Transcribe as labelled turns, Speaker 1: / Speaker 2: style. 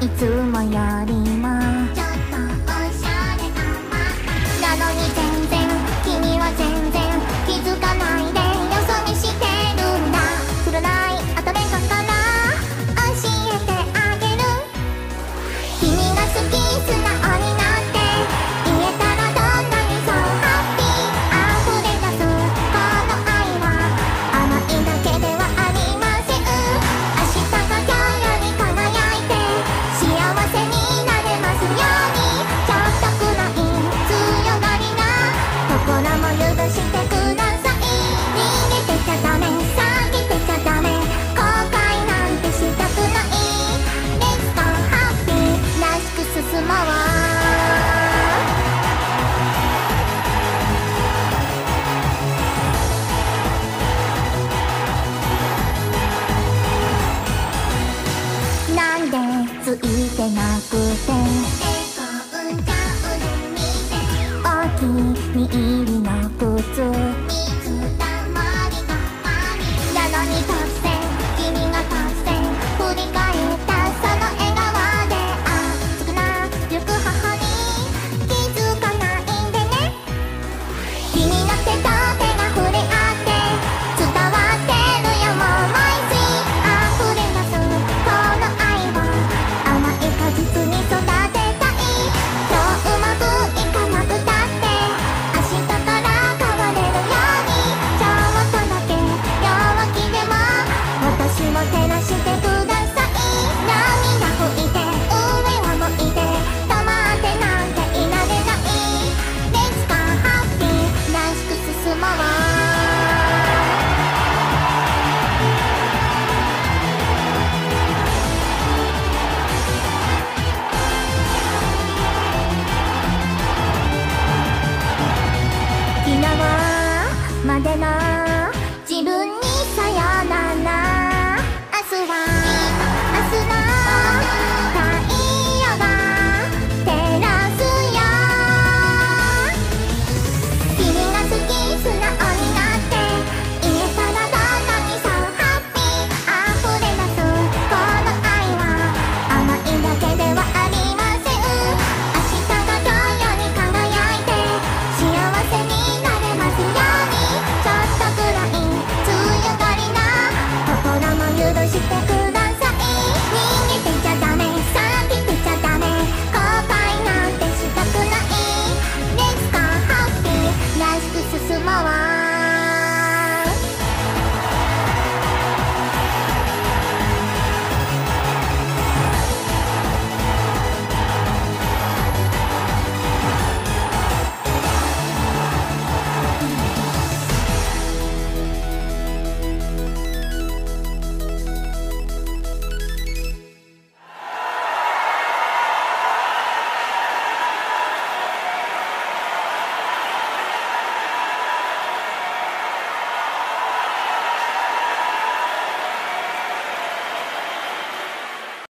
Speaker 1: いつもよりもついてなくて」「大きに入りまでの自分にさよなら。明日は